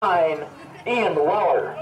nine, Ian Weller.